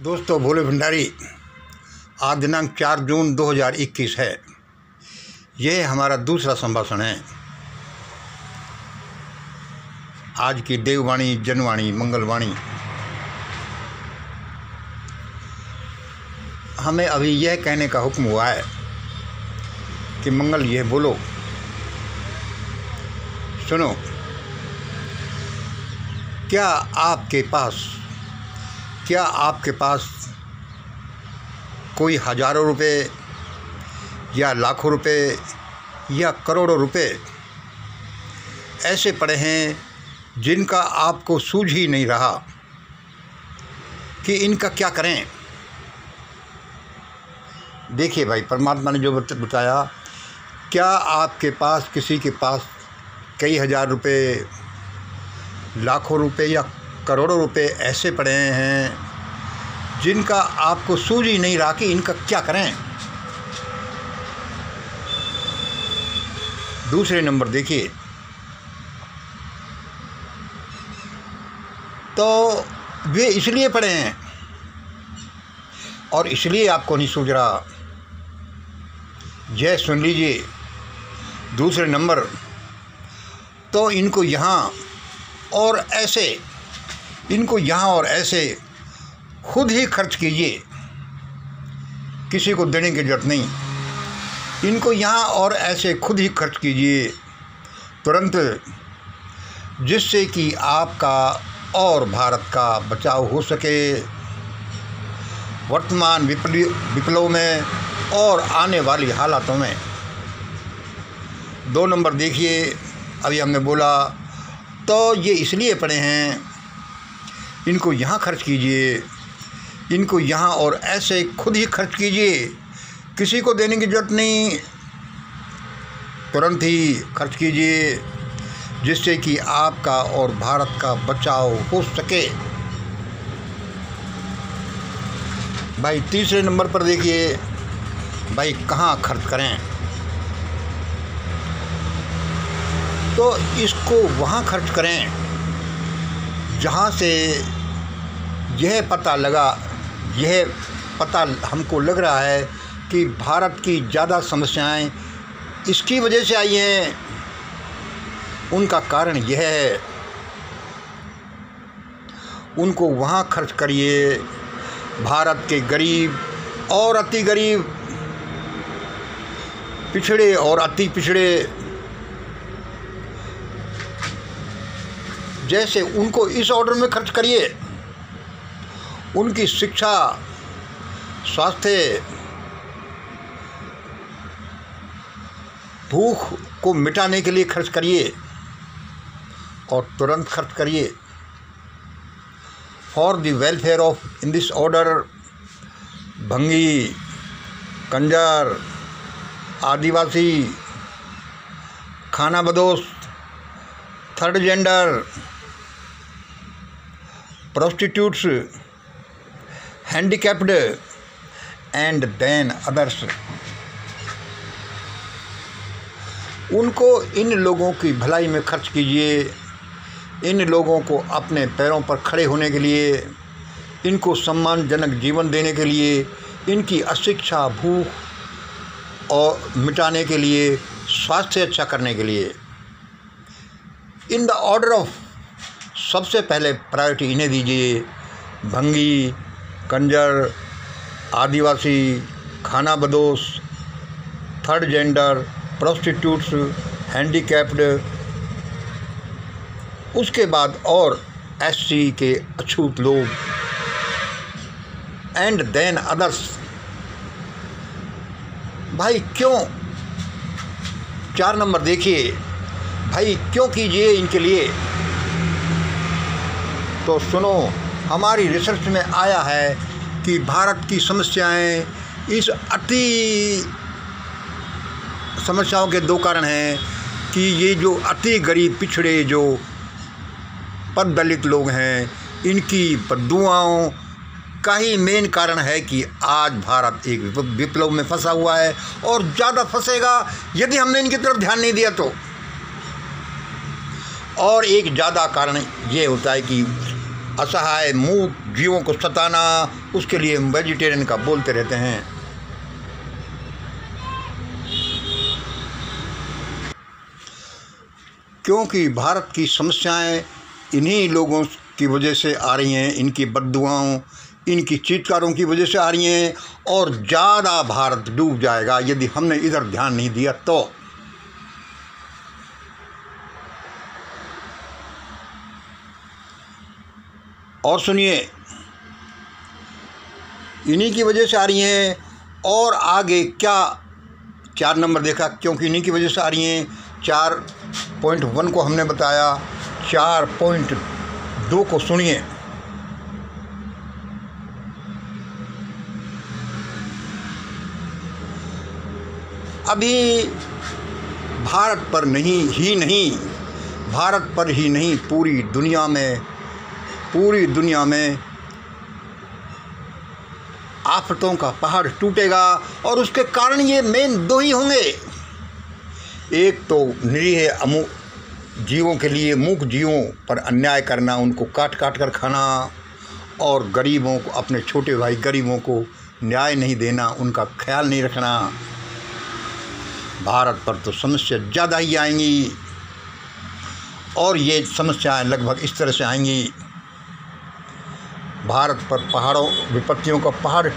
दोस्तों, भोले भंडारी, आज दिनांक चार जून 2021 है। यह हमारा दूसरा संभाषण है। आज की देववाणी, जनवाणी, मंगलवाणी। हमें अभी यह कहने का हुक्म हुआ है कि मंगल यह बोलो, सुनो, क्या आपके पास क्या आपके पास कोई हज़ारों रुपए या लाखों रुपए या करोड़ों रुपए ऐसे पड़े हैं जिनका आपको सूझ ही नहीं रहा कि इनका क्या करें? देखिए भाई, परमात्मा ने जो बताया, क्या आपके पास, किसी के पास कई हज़ार रुपए, लाखों रुपए या करोड़ों रुपए ऐसे पड़े हैं जिनका आपको सूझ ही नहीं रहा कि इनका क्या करें। दूसरे नंबर देखिए। तो वे इसलिए पड़े हैं और इसलिए आपको नहीं सूझ रहा। जय सुन लीजिए। दूसरे नंबर। तो इनको यहाँ और ऐसे इनको यहाँ और ऐसे खुद ही खर्च कीजिए। किसी को देने की ज़रूरत नहीं। इनको यहाँ और ऐसे खुद ही खर्च कीजिए। तुरंत जिससे कि आपका और भारत का बचाव हो सके। वर्तमान विप्लव में और आने वाली हालातों में। दो नंबर देखिए, अभी हमने बोला तो ये इसलिए पड़े हैं इनको यहाँ खर्च कीजिए, इनको यहाँ और ऐसे खुद ही खर्च कीजिए। किसी को देने की ज़रूरत नहीं। तुरंत ही खर्च कीजिए, जिससे कि आपका और भारत का बचाव हो सके। भाई, तीसरे नंबर पर देखिए, भाई, कहाँ खर्च करें? तो इसको वहाँ खर्च करें, जहाँ से यह पता लगा, यह पता हमको लग रहा है कि भारत की ज़्यादा समस्याएँ इसकी वजह से आई हैं। उनका कारण यह है, उनको वहाँ खर्च करिए। भारत के गरीब और अति गरीब, पिछड़े और अति पिछड़े, जैसे उनको इस ऑर्डर में खर्च करिए। उनकी शिक्षा स्वास्थ्य भूख को मिटाने के लिए खर्च करिए और तुरंत खर्च करिए। For the welfare of in this order भंगी कंजर आदिवासी खाना बदोश third gender prostitutes, handicapped, and then others. उनको इन लोगों की भलाई में खर्च कीजिए इन लोगों को अपने पैरों पर खड़े होने के लिए इनको सम्मानजनक जीवन देने के लिए इनकी अशिक्षा भूख और मिटाने के लिए स्वास्थ्य अच्छा करने के लिए इन द ऑर्डर ऑफ़ सबसे पहले प्रायोरिटी इन्हें दीजिए भंगी कंजर, आदिवासी, खाना बदोश थर्ड जेंडर प्रोस्टिट्यूट्स हैंडीकैप्ड उसके बाद और एससी के अछूत लोग एंड देन अदर्स भाई क्यों? चार नंबर देखिए। भाई क्यों कीजिए इनके लिए? तो सुनो। हमारी रिसर्च में आया है कि भारत की समस्याएँ इस अति समस्याओं के दो कारण हैं कि ये जो अति गरीब पिछड़े जो पद दलित लोग हैं, इनकी बदुआओं का ही मेन कारण है कि आज भारत एक विप्लव में फंसा हुआ है और ज़्यादा फंसेगा यदि हमने इनकी तरफ़ ध्यान नहीं दिया तो। और एक ज़्यादा कारण ये होता है कि असहाय मूक जीवों को सताना, उसके लिए हम वेजिटेरियन का बोलते रहते हैं। क्योंकि भारत की समस्याएँ इन्हीं लोगों की वजह से आ रही हैं, इनकी बदुआओं इनकी चीतकारों की वजह से आ रही हैं, और ज़्यादा भारत डूब जाएगा यदि हमने इधर ध्यान नहीं दिया तो। और सुनिए। इन्हीं की वजह से आ रही हैं और आगे क्या चार नंबर देखा, क्योंकि इन्हीं की वजह से आ रही हैं। चार पॉइंट वन को हमने बताया, चार पॉइंट दो को सुनिए। अभी भारत पर नहीं, ही नहीं, भारत पर ही नहीं, पूरी दुनिया में पूरी दुनिया में आफतों का पहाड़ टूटेगा और उसके कारण ये मेन दो ही होंगे। एक तो निरीह अमु जीवों के लिए मूक जीवों पर अन्याय करना, उनको काट काट कर खाना और गरीबों को अपने छोटे भाई गरीबों को न्याय नहीं देना, उनका ख्याल नहीं रखना। भारत पर तो समस्या ज़्यादा ही आएँगी और ये समस्याएँ लगभग इस तरह से आएँगी। भारत पर पहाड़ों, विपत्तियों का पहाड़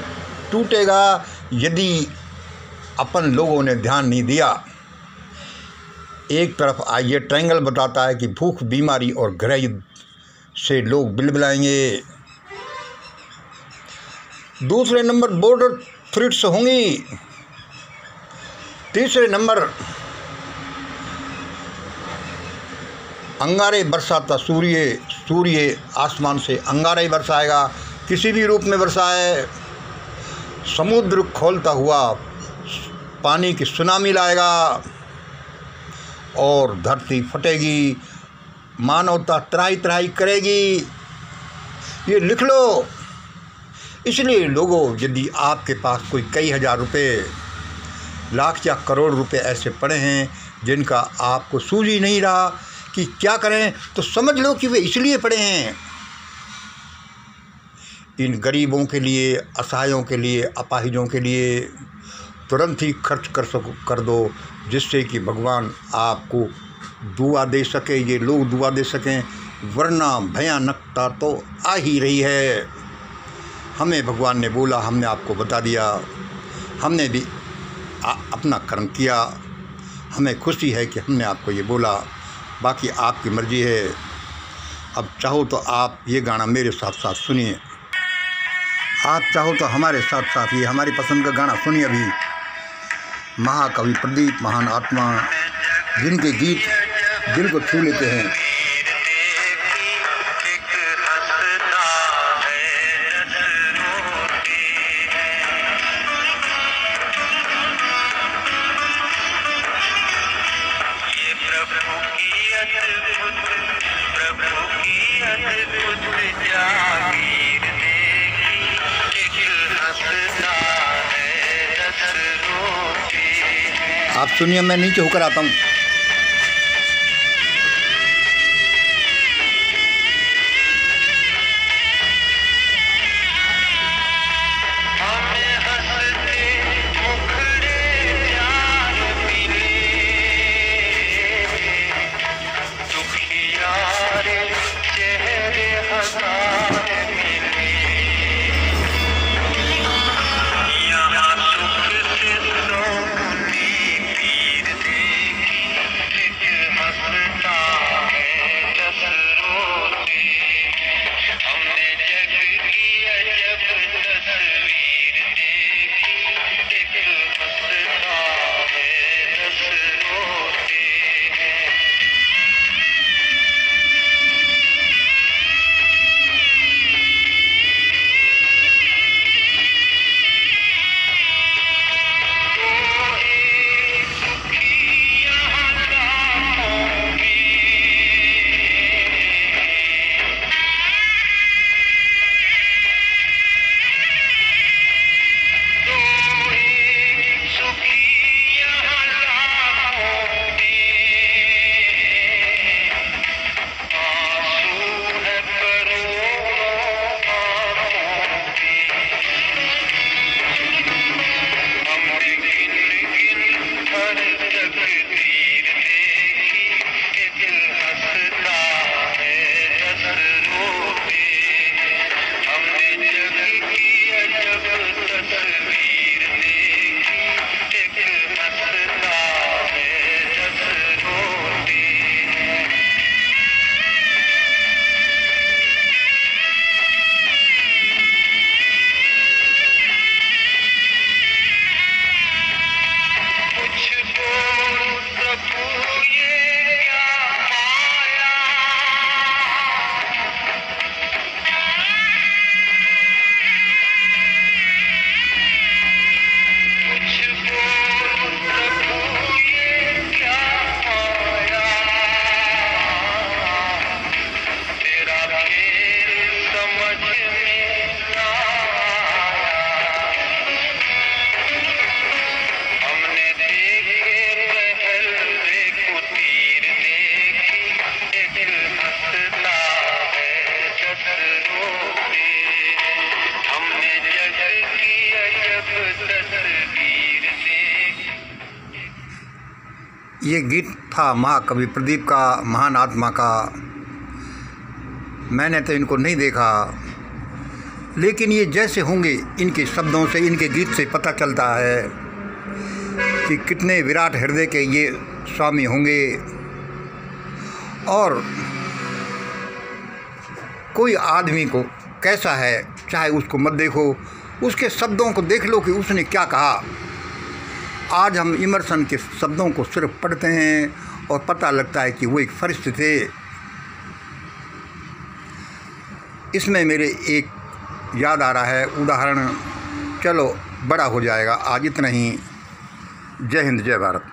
टूटेगा यदि अपन लोगों ने ध्यान नहीं दिया। एक तरफ़ आइए ट्रायंगल बताता है कि भूख, बीमारी और गृह से लोग बिलबिलाएँगे। दूसरे नंबर बॉर्डर थ्रिट्स होंगी। तीसरे नंबर, अंगारे बरसाता सूर्य सूर्य आसमान से अंगारे बरसाएगा। किसी भी रूप में बरसाए, समुद्र खोलता हुआ पानी की सुनामी लाएगा और धरती फटेगी, मानवता त्राही त्राही करेगी। ये लिख लो। इसलिए लोगों, यदि आपके पास कोई कई हज़ार रुपए, लाख या करोड़ रुपए ऐसे पड़े हैं, जिनका आपको सूझ ही नहीं रहा कि क्या करें? तो समझ लो कि वे इसलिए पड़े हैं। इन गरीबों के लिए असहायों के लिए अपाहिजों के लिए तुरंत ही खर्च कर सको कर दो जिससे कि भगवान आपको दुआ दे सके ये लोग दुआ दे सकें वरना भयानकता तो आ ही रही है। हमें भगवान ने बोला हमने आपको बता दिया हमने भी आ, अपना कर्म किया। हमें खुशी है कि हमने आपको ये बोला। बाकी आपकी मर्ज़ी है। अब चाहो तो आप ये गाना मेरे साथ साथ सुनिए। आप चाहो तो हमारे साथ साथ ये हमारी पसंद का गाना सुनिए अभी। महाकवि प्रदीप, महान आत्मा, जिनके गीत दिल को छू लेते हैं। सुनिए मैं नीचे होकर आता हूँ। ये गीत था महाकवि प्रदीप का, महान आत्मा का। मैंने तो इनको नहीं देखा। लेकिन ये जैसे होंगे, इनके शब्दों से, इनके गीत से पता चलता है कि कितने विराट हृदय के ये स्वामी होंगे। और कोई आदमी को कैसा है, चाहे उसको मत देखो, उसके शब्दों को देख लो कि उसने क्या कहा। आज हम इमरसन के शब्दों को सिर्फ़ पढ़ते हैं और पता लगता है कि वो एक फरिश्त थे। इसमें मेरे एक याद आ रहा है, उदाहरण, चलो, बड़ा हो जाएगा, आज इतना ही। जय हिंद, जय भारत।